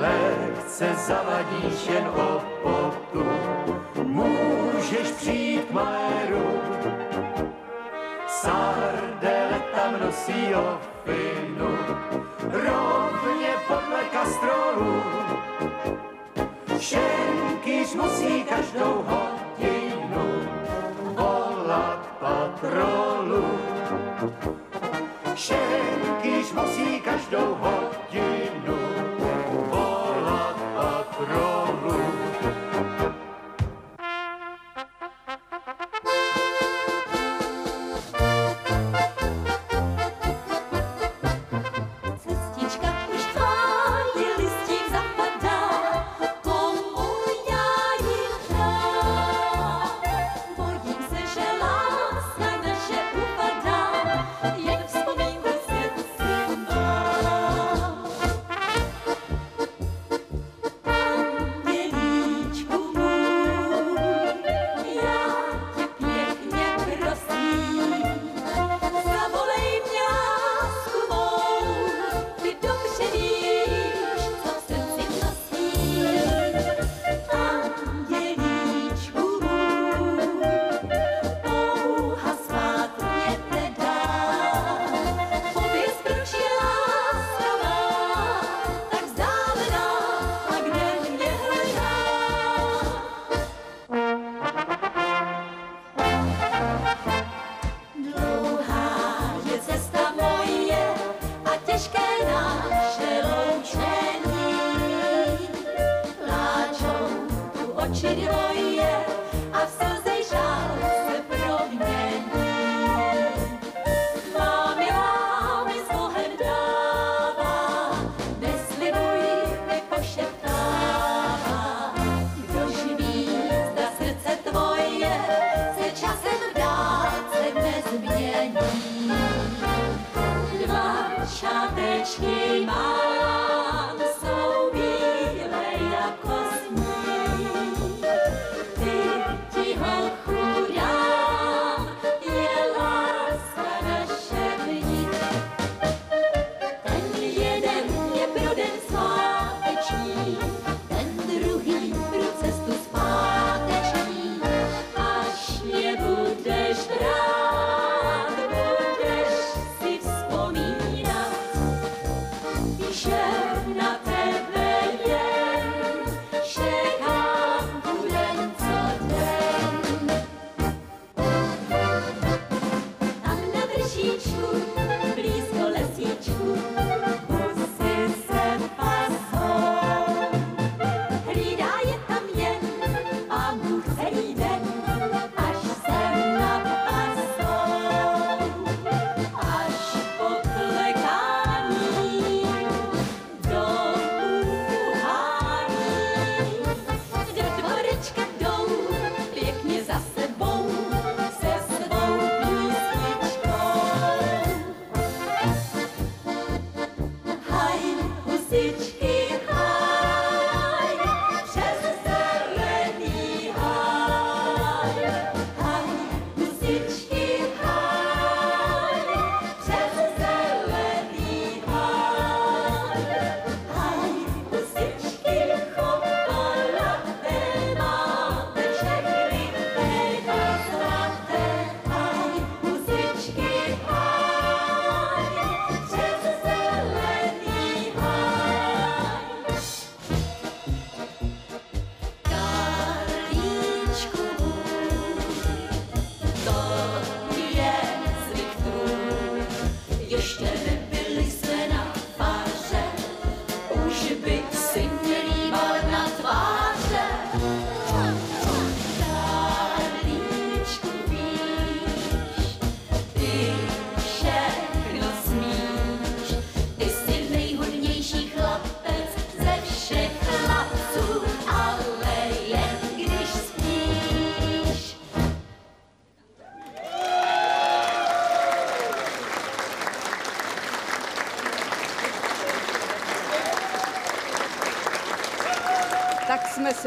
Lehce zavadíš jen o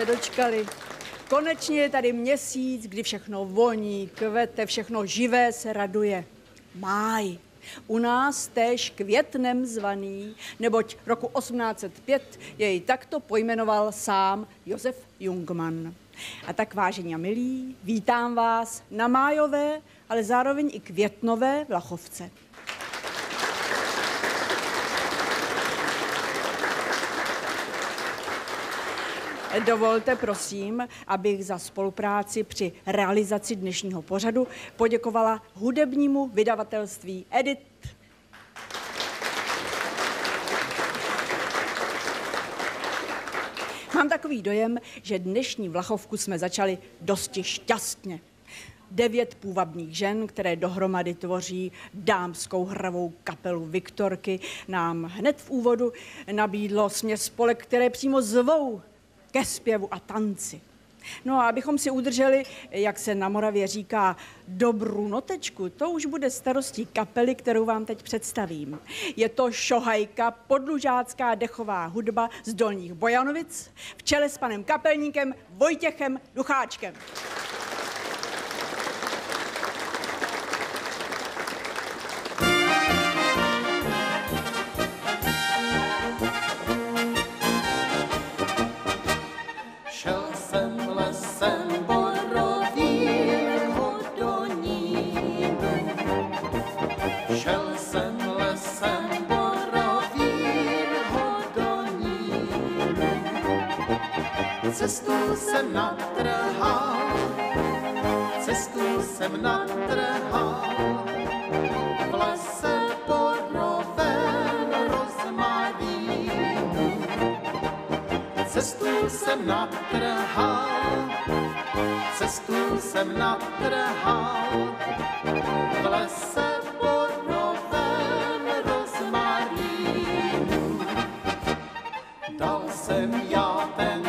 dočkali. Konečně je tady měsíc, kdy všechno voní, kvete, všechno živé se raduje. Máj. U nás též květnem zvaný, neboť roku 1805 jej takto pojmenoval sám Josef Jungmann. A tak vážení a milí, vítám vás na májové, ale zároveň i květnové Vlachovce. Dovolte prosím, abych za spolupráci při realizaci dnešního pořadu poděkovala hudebnímu vydavatelství Edit. Mám takový dojem, že dnešní Vlachovku jsme začali dosti šťastně. Devět půvabných žen, které dohromady tvoří dámskou hravou kapelu Viktorky, nám hned v úvodu nabídlo směs spolek, které přímo zvou ke zpěvu a tanci. No a abychom si udrželi, jak se na Moravě říká, dobrou notečku, to už bude starostí kapely, kterou vám teď představím. Je to šohajka, podlužácká dechová hudba z Dolních Bojanovic v čele s panem kapelníkem Vojtěchem Ducháčkem. Jsem natrhal. V lese borovém rozmarínu. Cestu jsem natrhal, cestu jsem v lese. Dal jsem já ten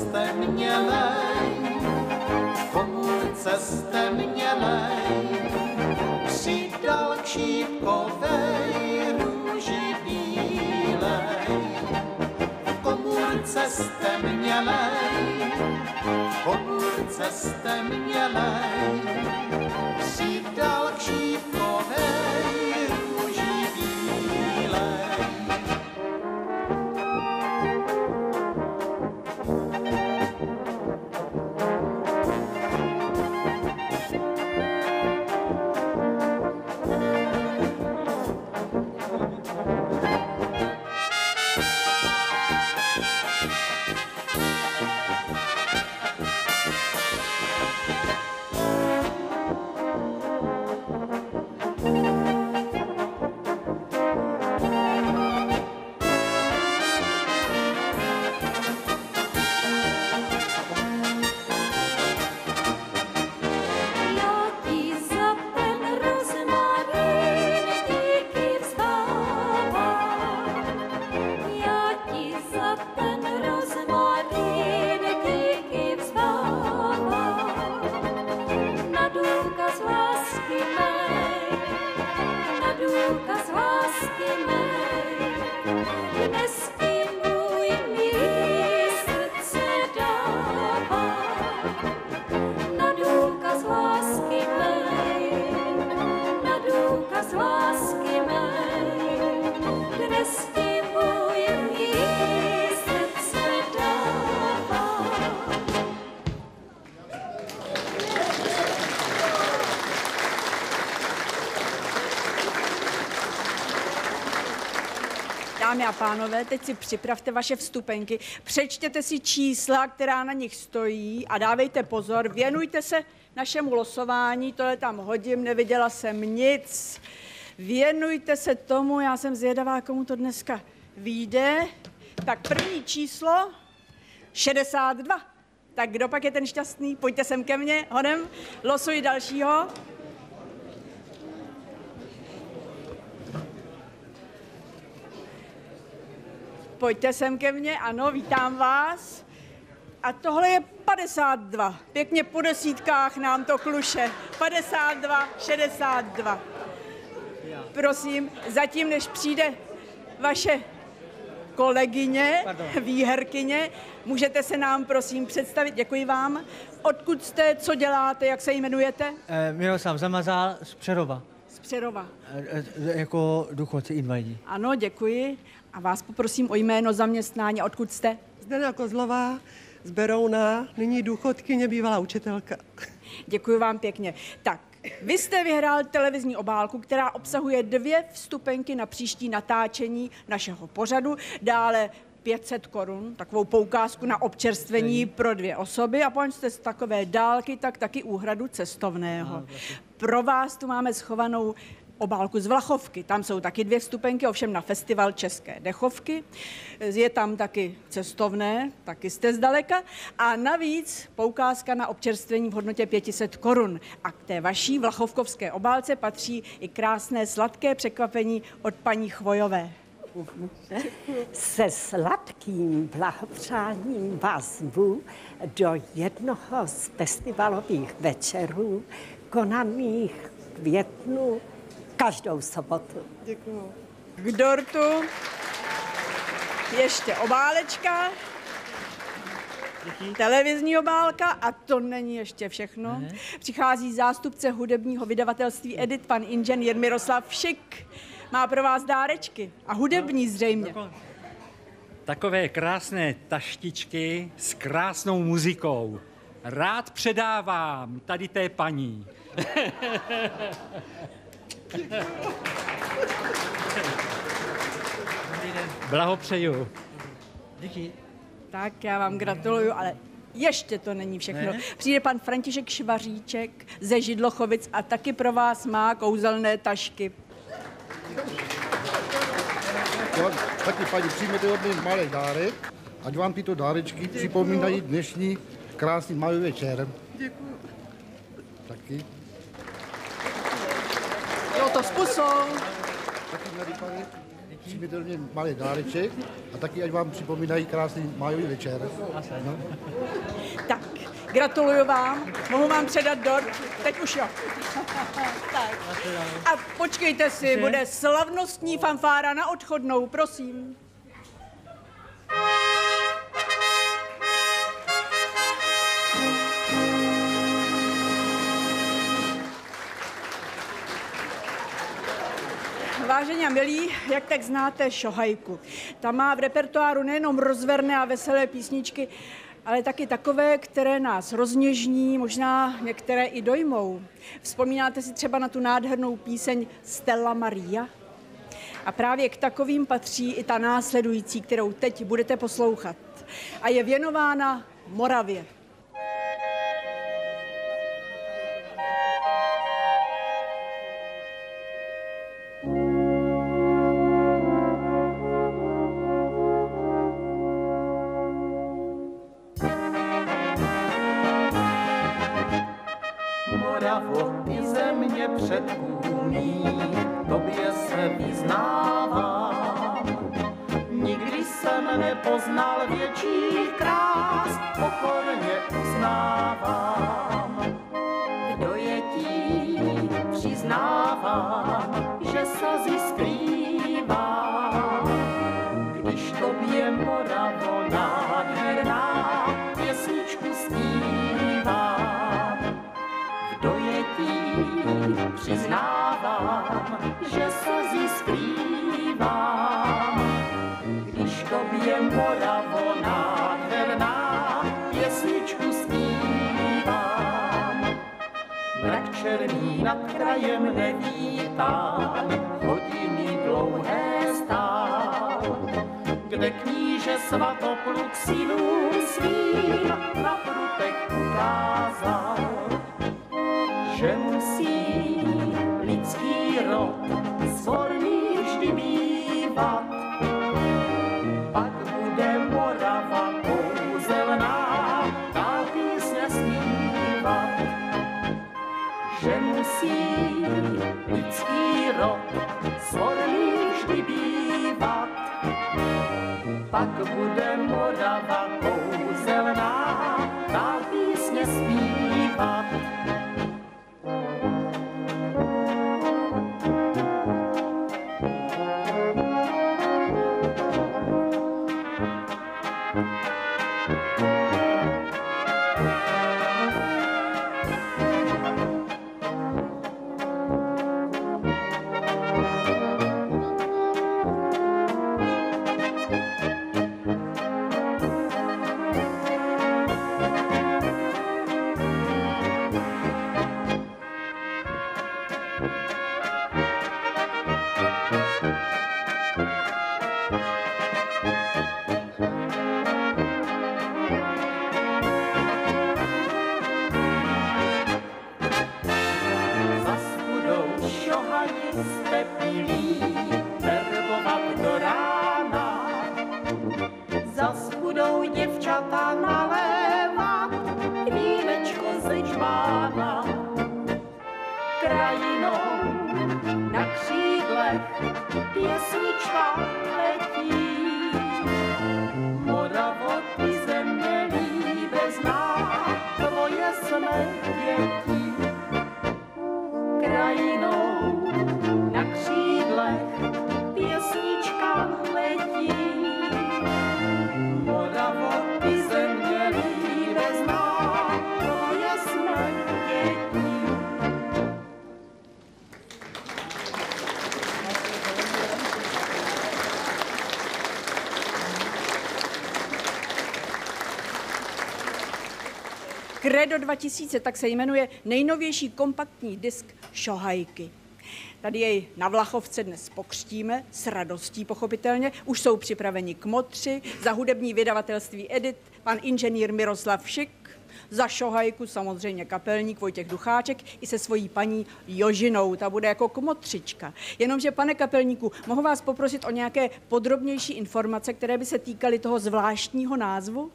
jste mělej, komůrce jste mělej, přidal k šípkovej růži bílej. Komůrce jste mělej, komůrce jste mělej, přidal k šípkovej Dámy a pánové, teď si připravte vaše vstupenky, přečtěte si čísla, která na nich stojí a dávejte pozor, věnujte se našemu losování, tohle tam hodím, neviděla jsem nic. Věnujte se tomu, já jsem zvědavá, komu to dneska vyjde. Tak první číslo 62. Tak kdo pak je ten šťastný? Pojďte sem ke mně, honem, losuji dalšího. Pojďte sem ke mně, ano, vítám vás. A tohle je 52. Pěkně po desítkách nám to kluše. 52, 62. Prosím, zatím, než přijde vaše kolegyně, Pardon. výherkyně, můžete se nám prosím představit, děkuji vám. Odkud jste, co děláte, jak se jmenujete? Eh, Miroslav Zamazál z Přerova, Z Přerova. eh, jako důchodci invalidní. Ano, děkuji. A vás poprosím o jméno zaměstnání. Odkud jste? Zdena Kozlová z Berouna, nyní důchodkyně, bývalá učitelka. Děkuji vám pěkně. Tak, vy jste vyhrál televizní obálku, která obsahuje dvě vstupenky na příští natáčení našeho pořadu, dále 500 korun, takovou poukázku na občerstvení pro dvě osoby a pokud jste z takové dálky, tak taky úhradu cestovného. Pro vás tu máme schovanou obálku z Vlachovky. Tam jsou taky dvě vstupenky, ovšem na festival České dechovky. Je tam taky cestovné, taky jste zdaleka. A navíc poukázka na občerstvení v hodnotě 500 korun. A k té vaší vlachovkovské obálce patří i krásné sladké překvapení od paní Chvojové. Se sladkým blahopřáním vás do jednoho z festivalových večerů konaných v květnu každou sobotu. Děkuju. K dortu ještě obálečka. Televizní obálka a to není ještě všechno. Přichází zástupce hudebního vydavatelství Edit, pan inženýr Miroslav Šik. Má pro vás dárečky a hudební zřejmě. Takové krásné taštičky s krásnou muzikou. Rád předávám tady té paní. Blahopřeju. Díky. Tak já vám gratuluju, ale ještě to není všechno. Ne? Přijde pan František Švaříček ze Židlochovic a taky pro vás má kouzelné tašky. Taky paní, přijměte od mě malý dárek, ať vám tyto dárečky připomínají dnešní krásný malý večer. Děkuju. Taky, to s pusou. taky přijměte od mě malý dáreček a taky ať vám připomínají krásný majový večer. No. Tak, gratuluju vám. Mohu vám předat dort? Teď už jo. tak. A počkejte si, bude slavnostní fanfára na odchodnou, prosím. Vážení a milí, jak tak znáte Šohajku. Ta má v repertoáru nejenom rozverné a veselé písničky, ale taky takové, které nás rozněžní, možná některé i dojmou. Vzpomínáte si třeba na tu nádhernou píseň Stella Maria? A právě k takovým patří i ta následující, kterou teď budete poslouchat. A je věnována Moravě. Kde kníže svatopluk synům svým na prutech ukázal, že musí bývat. Pak Credo 2000, tak se jmenuje nejnovější kompaktní disk Šohajky. Tady jej na Vlachovce dnes pokřtíme, s radostí pochopitelně. Už jsou připraveni kmotři, za hudební vydavatelství Edit, pan inženýr Miroslav Šik, za šohajku samozřejmě kapelník Vojtěch Ducháček i se svojí paní Jožinou, ta bude jako kmotřička. Jenomže, pane kapelníku, mohu vás poprosit o nějaké podrobnější informace, které by se týkaly toho zvláštního názvu?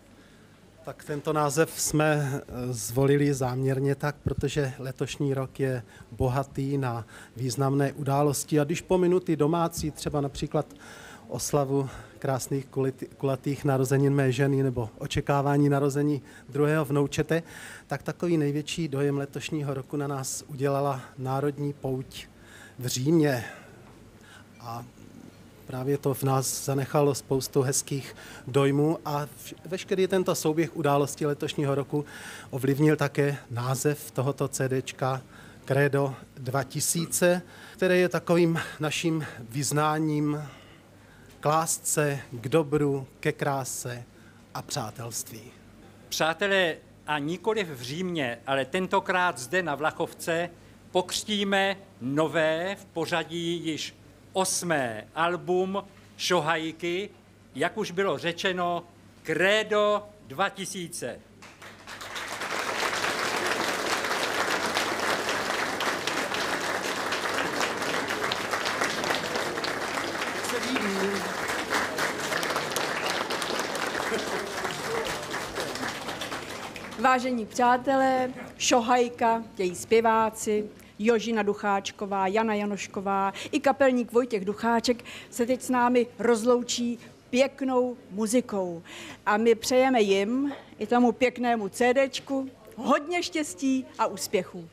Tak tento název jsme eh, zvolili záměrně tak, protože letošní rok je bohatý na významné události a když pominu ty domácí, třeba například oslavu krásných kulatých narozenin mé ženy nebo očekávání narození druhého vnoučete, tak takový největší dojem letošního roku na nás udělala Národní pouť v Římě. A Právě to v nás zanechalo spoustu hezkých dojmů a veškerý tento souběh událostí letošního roku ovlivnil také název tohoto CDčka Credo 2000, které je takovým naším vyznáním k lásce, k dobru, ke kráse a přátelství. Přátelé, a nikoliv v Římě, ale tentokrát zde na Vlachovce pokřtíme nové v pořadí již osmé album Šohajky, jak už bylo řečeno, Credo 2000. Vážení přátelé, Šohajka, její zpěváci, Jožina Ducháčková, Jana Janošková i kapelník Vojtěch Ducháček se teď s námi rozloučí pěknou muzikou. A my přejeme jim i tomu pěknému CDčku hodně štěstí a úspěchů.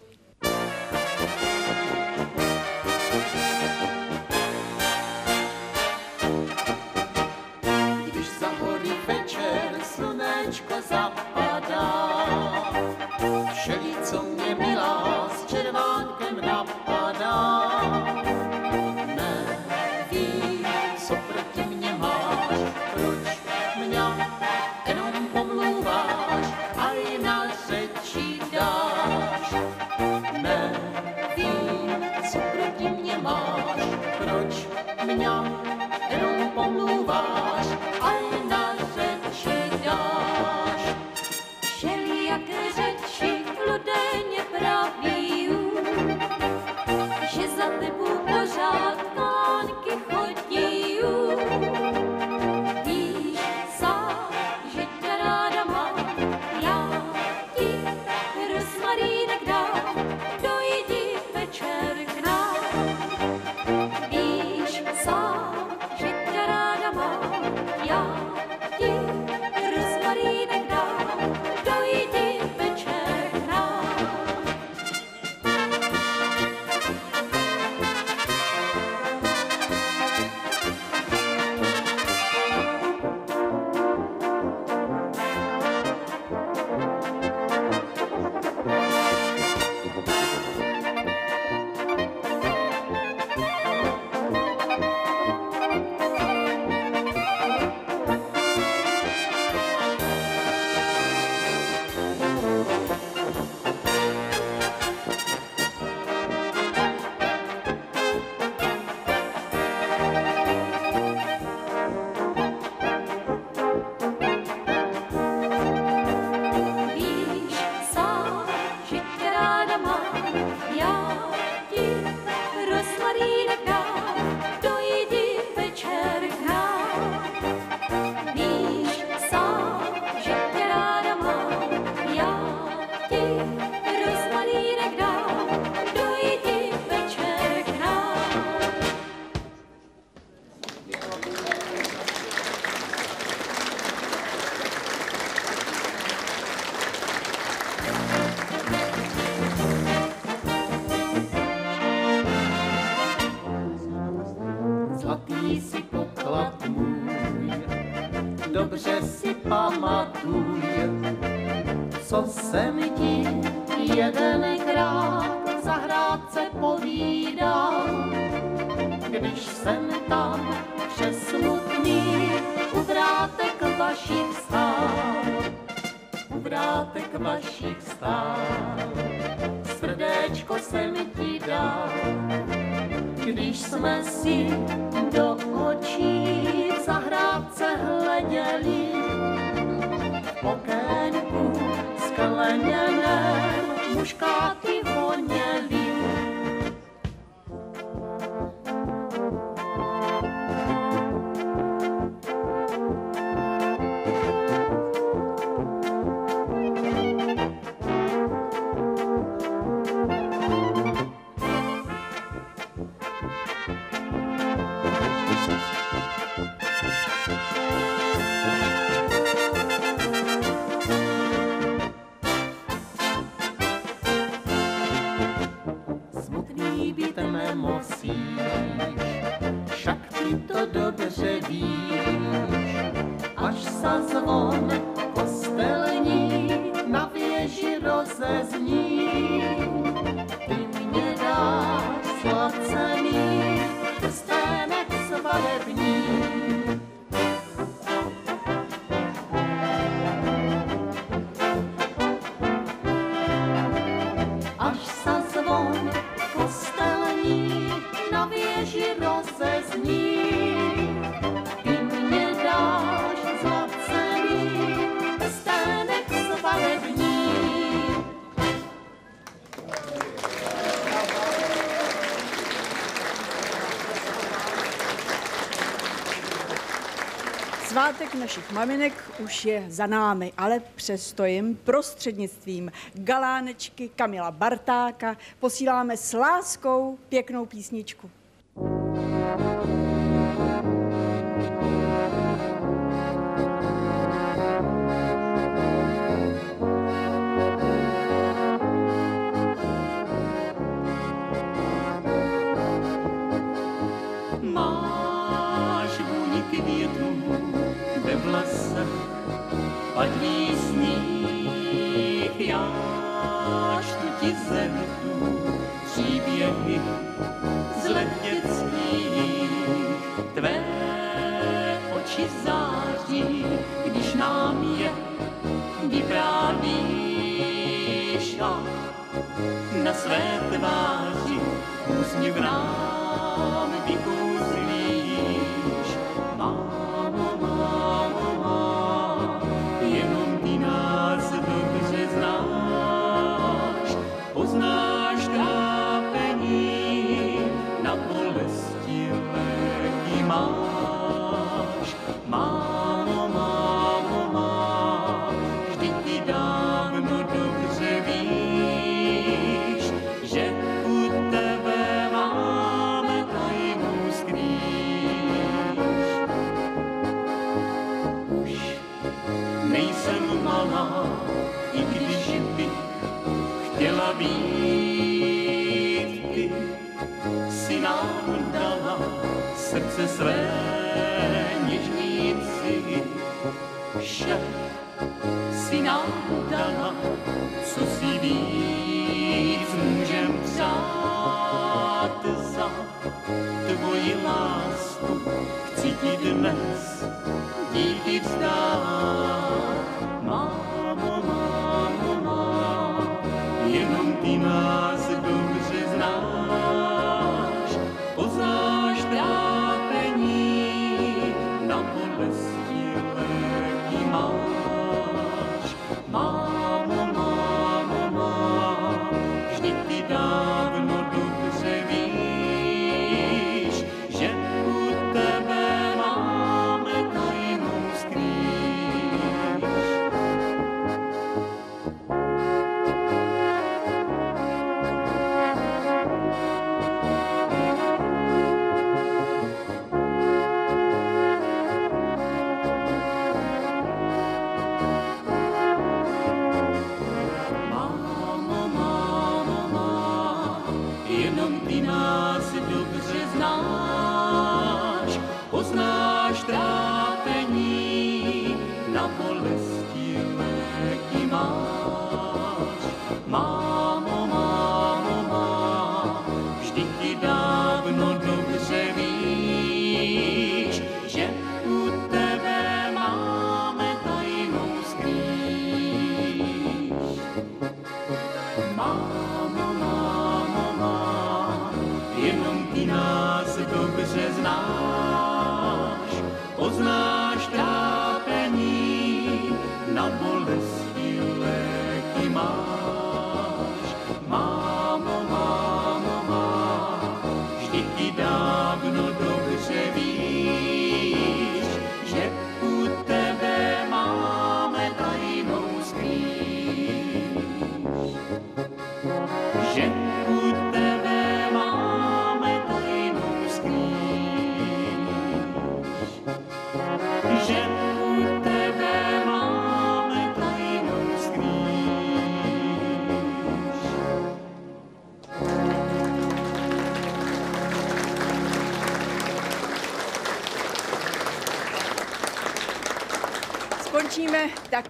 když jsem tam přesmutný, u vrátek vašich stál. Uvrátek vašich stál, srdéčko jsem ti dal, když jsme si do očí zahrádce hleděli, v okénku skleněném muškáty voněli. todo Několik našich maminek už je za námi, ale přesto jim prostřednictvím galánečky Kamila Bartáka posíláme s láskou pěknou písničku.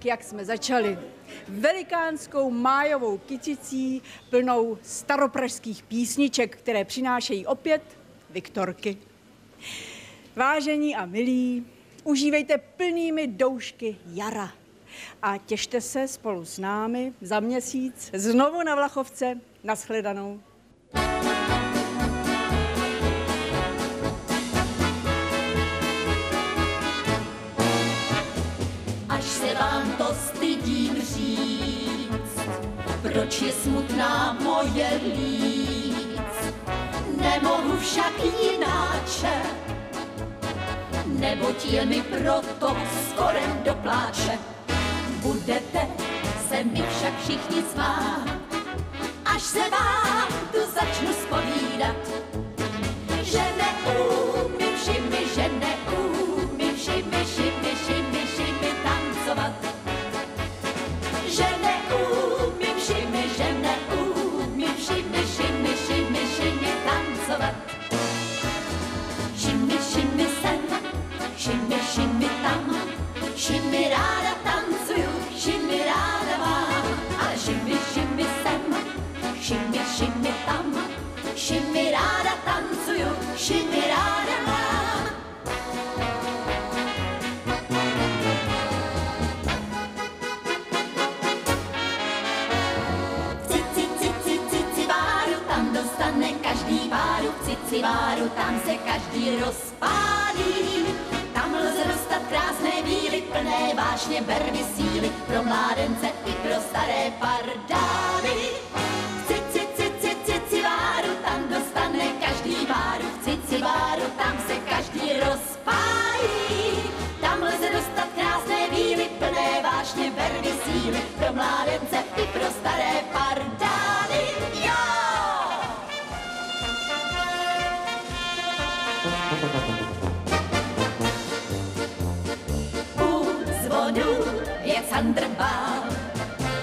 Tak, jak jsme začali. Velikánskou májovou kyticí plnou staropražských písniček, které přinášejí opět Viktorky. Vážení a milí, užívejte plnými doušky jara a těšte se spolu s námi za měsíc znovu na Vlachovce. Naschledanou. Proč je smutná moje líc. Nemohu však jináče, neboť je mi proto skorem do pláče. Budete se mi však všichni smát, až se vám tu začnu spovídat, že neumím všimi, že neumím U zvonu je Candrbál,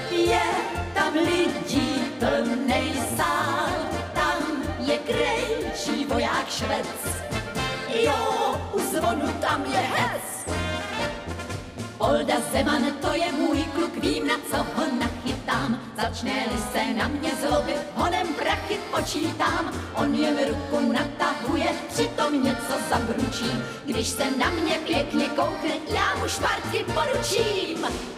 je tam lidí plnej sál, tam je krejčí voják švec, jo, u zvonu tam je hec. Olda Zeman, to je můj kluk, vím, na co ho nachytám. Začne-li se na mě zlobit, honem prachy počítám. On je v ruku natahuje, přitom něco zabručí. Když se na mě pěkně koukne, já mu šparky poručím.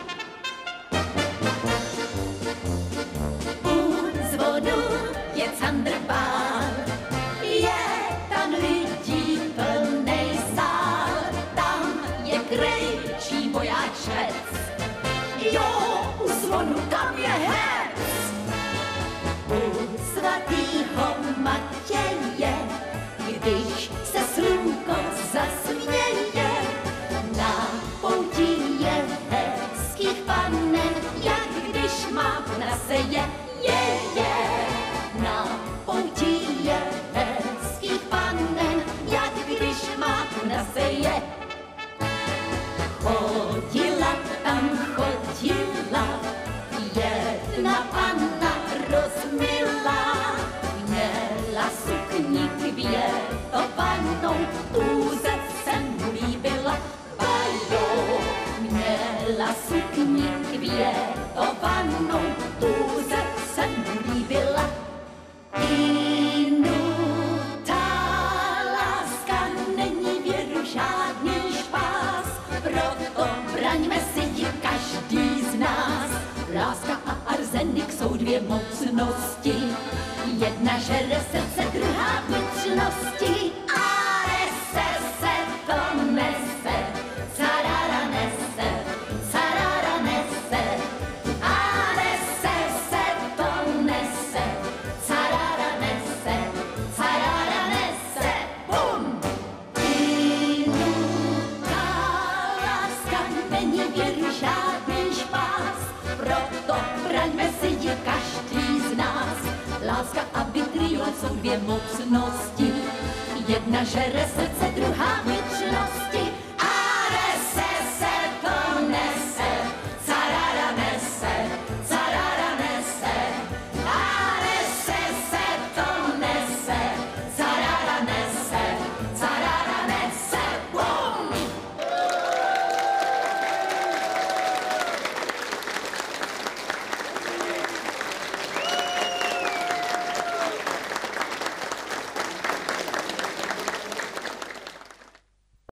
Když topanou, pouze jsem líbila bajou. Měla sukni květovanou,